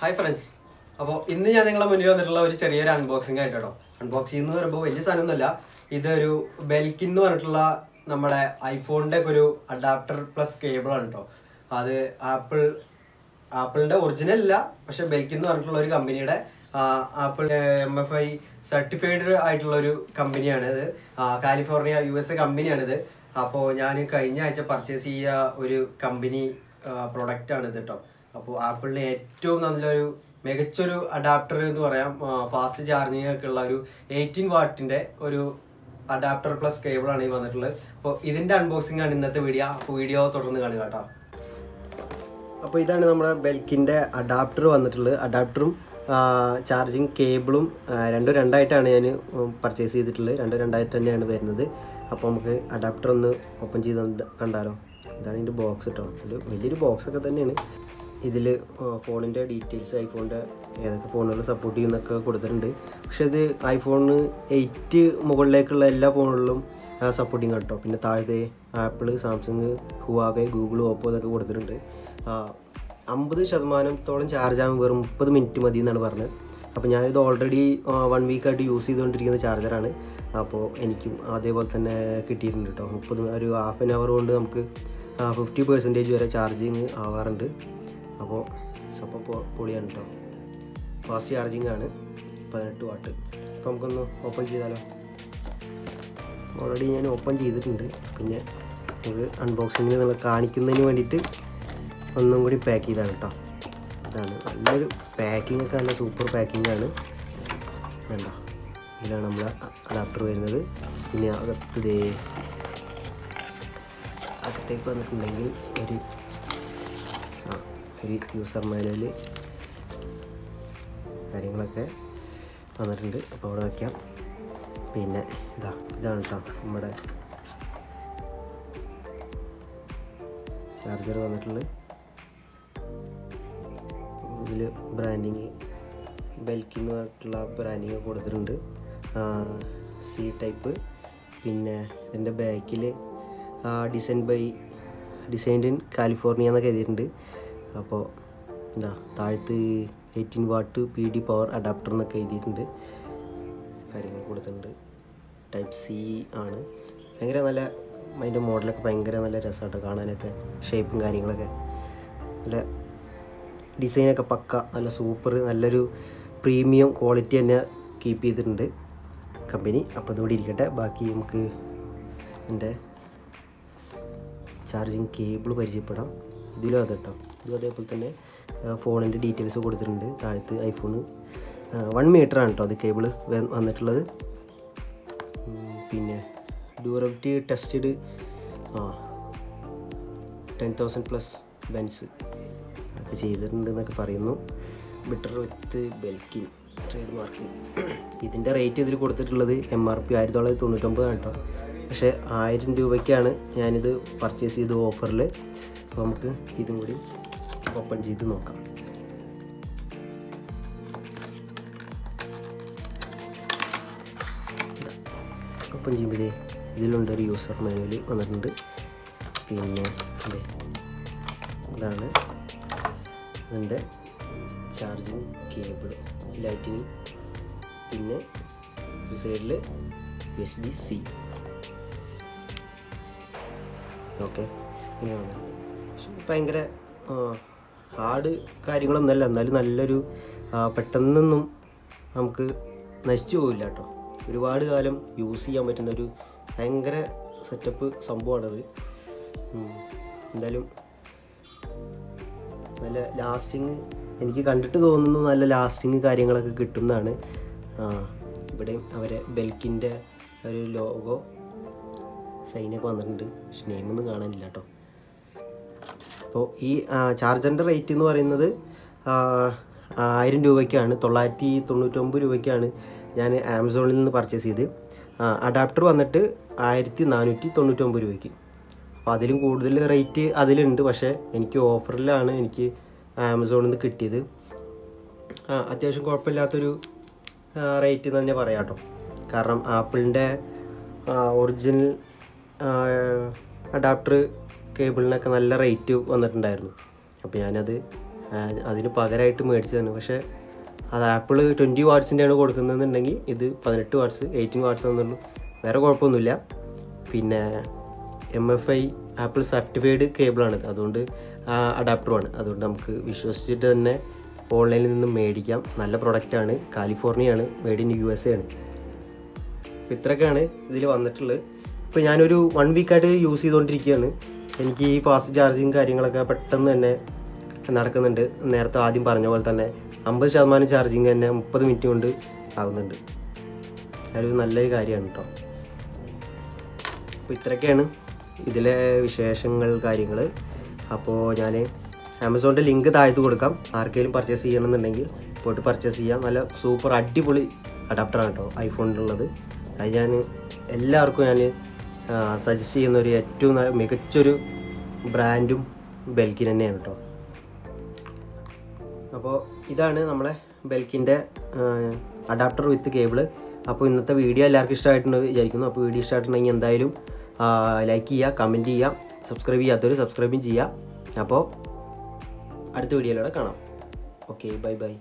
Hi friends അപ്പോൾ ഇന്ന് ഞാൻ നിങ്ങളെ മുന്നിൽ വന്നിട്ടുള്ള ഒരു ചെറിയൊരു അൺബോക്സിംഗ് ആയിട്ട് കേട്ടോ. അൺബോക്സിംഗ് എന്ന് പറയുമ്പോൾ വലിയ സാധനമൊന്നുമല്ല. ഇതൊരു ബെൽക്കിൻ എന്ന് പറഞ്ഞിട്ടുള്ള നമ്മുടെ ഐഫോണിന്റെ ഒക്കെ ഒരു അഡാപ്റ്റർ പ്ലസ് കേബിൾ ആണ് കേട്ടോ. അത് ആപ്പിൾ ആപ്പിളിന്റെ ഒറിജിനൽ അല്ല പക്ഷേ ബെൽക്കിൻ എന്ന് പറഞ്ഞിട്ടുള്ള ഒരു കമ്പനിയുടെ Apple M F I certified ആയിട്ടുള്ള ഒരു കമ്പനിയാണ് ഇത്. കാലിഫോർണിയ യു എസ് എ കമ്പനിയാണിത് അപ്പോൾ ഞാൻ കഴിഞ്ഞ ആഴ്ച പർച്ചേസ് ചെയ്ത ഒരു കമ്പനി പ്രൊഡക്റ്റാണിത് ഇത് കേട്ടോ. അപ്പോൾ ആപ്പിളിന് ഏറ്റവും നല്ലൊരു മികച്ചൊരു അഡാപ്റ്റർ എന്ന് പറയാം ഫാസ്റ്റ് ചാർജിങ് ഒക്കെ ഉള്ള ഒരു എയ്റ്റീൻ വാട്ടിന്റെ ഒരു അഡാപ്റ്റർ പ്ലസ് കേബിളാണ് ഈ വന്നിട്ടുള്ളത്. അപ്പോൾ ഇതിന്റെ അൺബോക്സിംഗ് ആണ് ഇന്നത്തെ വീഡിയോ അപ്പോൾ വീഡിയോ തുടർന്ന് കാണുക കേട്ടോ. അപ്പോൾ ഇതാണ് നമ്മുടെ ബെൽക്കിന്റെ അഡാപ്റ്റർ വന്നിട്ടുള്ളത്. അഡാപ്റ്ററും ചാർജിങ് കേബിളും രണ്ടും രണ്ടായിട്ടാണ് ഞാൻ പർച്ചേസ് ചെയ്തിട്ടുള്ളത്. രണ്ടും രണ്ടായിട്ട് തന്നെയാണ് വരുന്നത്. അപ്പോൾ നമുക്ക് അഡാപ്റ്റർ ഒന്ന് ഓപ്പൺ ചെയ്ത് കണ്ടാലോ. ഇതാണ് ഇതിന്റെ ബോക്സ് കേട്ടോ വലിയൊരു ബോക്സൊക്കെ തന്നെയാണ്. ഇതിൽ ഫോണിന്റെ ഡീറ്റെയിൽസ് ഐഫോണിന്റെ ഏതൊക്കെ ഫോണുകൾ സപ്പോർട്ട് ചെയ്യുന്നൊക്കെ കൊടുത്തിട്ടുണ്ട്. പക്ഷേ ഇത് ഐഫോണിന് എയ്റ്റ് മുകളിലേക്കുള്ള എല്ലാ ഫോണുകളിലും സപ്പോർട്ടിങ് കേട്ടോ. പിന്നെ താഴത്തെ Apple Samsung Huawei Google Oppo എന്നൊക്കെ കൊടുത്തിട്ടുണ്ട്. അമ്പത് ശതമാനത്തോളം ചാർജ് ആകുമ്പോൾ വെറും മുപ്പത് മിനിറ്റ് മതി എന്നാണ് പറഞ്ഞത്. അപ്പോൾ ഞാനിത് ഓൾറെഡി വൺ വീക്കായിട്ട് യൂസ് ചെയ്തുകൊണ്ടിരിക്കുന്ന ചാർജറാണ് അപ്പോൾ എനിക്കും അതേപോലെ തന്നെ കിട്ടിയിട്ടുണ്ട് കേട്ടോ. മുപ്പത് ഒരു ഹാഫ് ആൻ അവർ കൊണ്ട് നമുക്ക് ഫിഫ്റ്റി പെർസെന്റേജ് വരെ ചാർജിങ് ആവാറുണ്ട്. അപ്പോൾ പൊ- പൊളിയാണ് കേട്ടോ. ഫാസ്റ്റ് ചാർജിങ് ആണ്. പതിനെട്ട് വാട്ട്. അപ്പോൾ നമുക്കൊന്ന് ഓപ്പൺ ചെയ്താലോ? ഓൾറെഡി ഞാൻ ഓപ്പൺ ചെയ്തിട്ടുണ്ട്. പിന്നെ നമുക്ക് അൺബോക്സിങ്ങിന് നിങ്ങൾ കാണിക്കുന്നതിന് വേണ്ടിയിട്ട് ഒന്നും കൂടി പാക്ക് ചെയ്താണ് കേട്ടോ. ഇതാണ്. നല്ലൊരു പാക്കിംഗ് ഒക്കെ നല്ല സൂപ്പർ പാക്കിംഗ് ആണ്. വേണ്ട. ഇതിലാണ് നമ്മൾ അഡാപ്റ്റർ വരുന്നത്. പിന്നെ അകത്ത് അകത്തേക്ക് വന്നിട്ടുണ്ടെങ്കിൽ ഒരു ഒരു യൂസർ മാനുവൽ കാര്യങ്ങളൊക്കെ വന്നിട്ടുണ്ട് അപ്പോൾ അവിടെ വയ്ക്കാം പിന്നെ ഇതാ ഇതാണ് കേട്ടോ നമ്മുടെ ചാർജർ വന്നിട്ടുള്ളത്. ഇതിൽ ബ്രാൻഡിങ് ബെൽക്കിന്ന് പറഞ്ഞിട്ടുള്ള ബ്രാൻഡിങ് കൊടുത്തിട്ടുണ്ട്. സി ടൈപ്പ് പിന്നെ ഇതിന്റെ ബാക്കിൽ design by designed in California എന്നൊക്കെ എഴുതിയിട്ടുണ്ട്. അപ്പോൾ എന്താ താഴത്ത് eighteen watt P D power adapter എന്നൊക്കെ എഴുതിയിട്ടുണ്ട്. കാര്യങ്ങൾ കൊടുത്തിട്ടുണ്ട്. ടൈപ്പ് സി ആണ്. ഭയങ്കര നല്ല അതിന്റെ മോഡലൊക്കെ ഭയങ്കര നല്ല രസമായിട്ട് കാണാനൊക്കെ ഷേപ്പും കാര്യങ്ങളൊക്കെ. നല്ല ഡിസൈനൊക്കെ പക്ക നല്ല സൂപ്പർ നല്ലൊരു പ്രീമിയം ക്വാളിറ്റി തന്നെ കീപ്പ് ചെയ്തിട്ടുണ്ട് കമ്പനി അപ്പോൾ ഇതുകൂടി ഇരിക്കട്ടെ. ബാക്കി നമുക്ക് എന്റെ ചാർജിങ് കേബിൾ പരിചയപ്പെടാം. ഇതിലും അത് കേട്ടോ. ഇതും അതേപോലെ തന്നെ ഫോണിന്റെ ഡീറ്റെയിൽസ് കൊടുത്തിട്ടുണ്ട്. താഴത്ത് ഐഫോണ് വൺ മീറ്റർ ആണ് കേട്ടോ അത് കേബിൾ വന്നിട്ടുള്ളത്. പിന്നെ ഡ്യൂറബിലിറ്റി ടെസ്റ്റഡ് ആ ടെൻ തൗസൻഡ് പ്ലസ് ബെൻസ് ഒക്കെ ചെയ്തിട്ടുണ്ട് എന്നൊക്കെ പറയുന്നു. ബിറ്റർ വിത്ത് ബെൽക്കിൻ ട്രേഡ് മാർക്ക് ഇതിന്റെ റേറ്റ് ഇതിൽ കൊടുത്തിട്ടുള്ളത് എം ആർ പി ആയിരത്തി തൊള്ളായിരത്തി തൊണ്ണൂറ്റൊമ്പതാണ് കേട്ടോ പക്ഷേ ആയിരം രൂപയ്ക്കാണ് ഞാനിത് പർച്ചേസ് ചെയ്ത് ഓഫറിൽ അപ്പോൾ നമുക്ക് ഇതും കൂടി ഓപ്പൺ ചെയ്ത് നോക്കാം. ഓപ്പൺ ചെയ്യുമ്പോഴേ ഇതിലുണ്ട് ഒരു യൂസർ മാനുവൽ വന്നിട്ടുണ്ട്. പിന്നെ അതെ ഇതാണ് ഇതിന്റെ ചാർജിങ് കേബിൾ ലൈറ്റിങ് പിന്നെ സൈഡിൽ എസ് ബി സി ഓക്കെ ഇങ്ങനെ ഭയങ്കര ഹാർഡ് കാര്യങ്ങളൊന്നുമല്ല എന്നാലും നല്ലൊരു പെട്ടെന്നൊന്നും നമുക്ക് നശിച്ചു പോവില്ല കേട്ടോ. ഒരുപാട് കാലം യൂസ് ചെയ്യാൻ പറ്റുന്ന ഒരു ഭയങ്കര സെറ്റപ്പ് സംഭവമാണത്. എന്തായാലും നല്ല ലാസ്റ്റിങ് എനിക്ക് കണ്ടിട്ട് തോന്നുന്നു നല്ല ലാസ്റ്റിങ് കാര്യങ്ങളൊക്കെ കിട്ടുന്നതാണ്. ഇവിടെയും അവരെ ബെൽക്കിന്റെ ഒരു ലോഗോ സൈനൊക്കെ വന്നിട്ടുണ്ട്. പക്ഷെ നെയിമൊന്നും കാണാനില്ല കേട്ടോ. അപ്പോൾ ഈ ചാർജറിന്റെ റേറ്റ് എന്ന് പറയുന്നത് ആയിരം രൂപയ്ക്കാണ് തൊള്ളായിരത്തി തൊണ്ണൂറ്റൊമ്പത് രൂപയ്ക്കാണ് ഞാൻ ആമസോണിൽ നിന്ന് പർച്ചേസ് ചെയ്ത്. അഡാപ്റ്റർ വന്നിട്ട് ആയിരത്തി നാനൂറ്റി തൊണ്ണൂറ്റൊമ്പത് രൂപയ്ക്ക്. അപ്പോൾ അതിലും കൂടുതൽ റേറ്റ് അതിലുണ്ട് പക്ഷേ എനിക്ക് ഓഫറിലാണ് എനിക്ക് ആമസോണിൽ നിന്ന് കിട്ടിയത്. അത്യാവശ്യം കുഴപ്പമില്ലാത്തൊരു റേറ്റ് തന്നെ പറയാം കേട്ടോ. കാരണം ആപ്പിളിന്റെ ഒറിജിനൽ അഡാപ്റ്റർ കേബിളിനൊക്കെ നല്ല റേറ്റ് വന്നിട്ടുണ്ടായിരുന്നു. അപ്പോൾ ഞാനത് അതിന് പകരമായിട്ട് മേടിച്ചതാണ് പക്ഷേ അത് ആപ്പിൾ ട്വന്റി വാട്ട്സിന്റെയാണ് കൊടുക്കുന്നതെന്നുണ്ടെങ്കിൽ ഇത് പതിനെട്ട് വാട്ട്സ് എയ്റ്റീൻ വാട്ട്സ് എന്നുള്ളൂ വേറെ കുഴപ്പമൊന്നുമില്ല. പിന്നെ M F I Apple certified കേബിളാണ്. അതുകൊണ്ട് അഡാപ്റ്ററുമാണ്. അതുകൊണ്ട് നമുക്ക് വിശ്വസിച്ചിട്ട് തന്നെ ഓൺലൈനിൽ നിന്ന് മേടിക്കാം. നല്ല പ്രൊഡക്റ്റാണ്. കാലിഫോർണിയയാണ്. Made in U S A ആണ്. ഇത്രയൊക്കെയാണ് ഇതിൽ വന്നിട്ടുള്ളത്. ഇപ്പോൾ ഞാനൊരു വൺ വീക്കായിട്ട് യൂസ് ചെയ്തുകൊണ്ടിരിക്കുകയാണ് എനിക്ക് ഈ ഫാസ്റ്റ് ചാർജിങ് കാര്യങ്ങളൊക്കെ പെട്ടെന്ന് തന്നെ നടക്കുന്നുണ്ട്. നേരത്തെ ആദ്യം പറഞ്ഞ പോലെ തന്നെ അമ്പത് ശതമാനം ചാർജിങ് തന്നെ മുപ്പത് മിനിറ്റ് കൊണ്ട് ആകുന്നുണ്ട് അതൊരു നല്ലൊരു കാര്യമാണ് കേട്ടോ അപ്പോൾ ഇത്രയൊക്കെയാണ് ഇതിലെ വിശേഷങ്ങൾ കാര്യങ്ങൾ അപ്പോൾ ഞാൻ ആമസോണിന്റെ ലിങ്ക് താഴ്ത്ത് കൊടുക്കാം. ആർക്കെങ്കിലും പർച്ചേസ് ചെയ്യണമെന്നുണ്ടെങ്കിൽ പോയിട്ട് പർച്ചേസ് ചെയ്യാം. നല്ല സൂപ്പർ അടിപൊളി അഡാപ്റ്ററാണ് കേട്ടോ ഐഫോണിലുള്ളത് അത് ഞാൻ എല്ലാവർക്കും ഞാൻ സജസ്റ്റ് ചെയ്യുന്ന ഒരു ഏറ്റവും മികച്ചൊരു ബ്രാൻഡും ബെൽക്കിൻ തന്നെയാണ് കേട്ടോ അപ്പോൾ ഇതാണ് നമ്മളെ ബെൽക്കിന്റെ അഡാപ്റ്റർ വിത്ത് കേബിൾ അപ്പോൾ ഇന്നത്തെ വീഡിയോ എല്ലാവർക്കും ഇഷ്ടമായിട്ടുണ്ട് വിചാരിക്കുന്നു. അപ്പോൾ വീഡിയോ ഇഷ്ടമായിട്ടുണ്ടെങ്കിൽ എന്തായാലും ലൈക്ക് ചെയ്യുക കമന്റ് ചെയ്യുക സബ്സ്ക്രൈബ് ചെയ്യാത്തവർ സബ്സ്ക്രൈബും ചെയ്യുക. അപ്പോൾ അടുത്ത വീഡിയോയിലൂടെ കാണാം. Okay bye bye